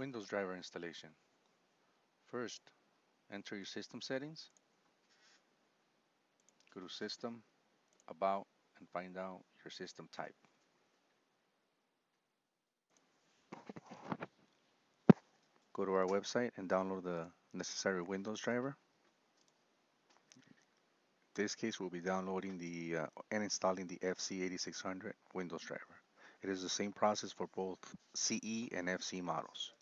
Windows driver installation. First, enter your system settings. Go to System, About, and find out your system type. Go to our website and download the necessary Windows driver. In this case, we'll be downloading the uh, and installing the FC8600 Windows driver. It is the same process for both CE and FC models.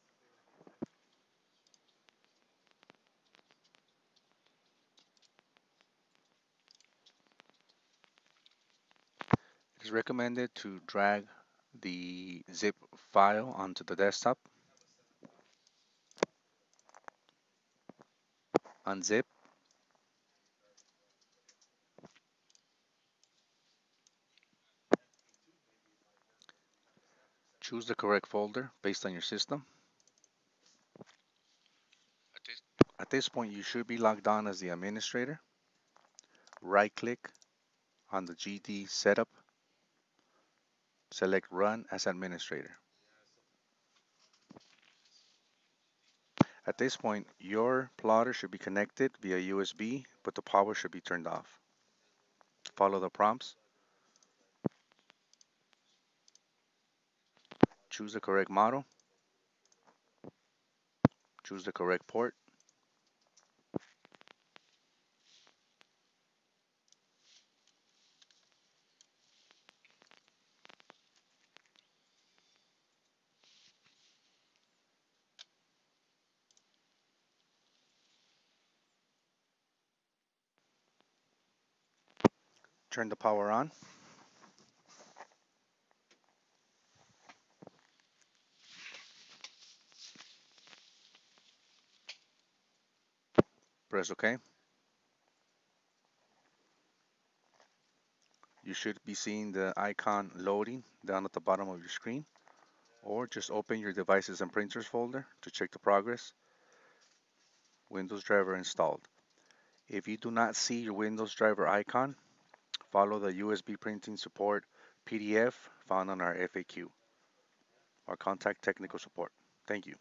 Is recommended to drag the zip file onto the desktop. Unzip. Choose the correct folder based on your system. At this point, you should be logged on as the administrator. Right click on the GD setup Select Run as Administrator. At this point, your plotter should be connected via USB, but the power should be turned off. Follow the prompts. Choose the correct model. Choose the correct port. Turn the power on. Press OK. You should be seeing the icon loading down at the bottom of your screen or just open your devices and printers folder to check the progress. Windows driver installed. If you do not see your Windows driver icon, follow the USB printing support PDF found on our FAQ or contact technical support. Thank you.